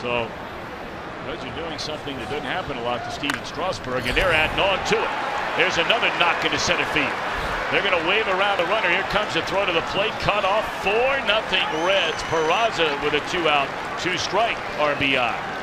So Reds are doing something that doesn't happen a lot to Stephen Strasburg, and they're adding on to it. There's another knock into center field. They're going to wave around the runner. Here comes the throw to the plate. Cut off 4 nothing Reds. Peraza with a two out, two strike RBI.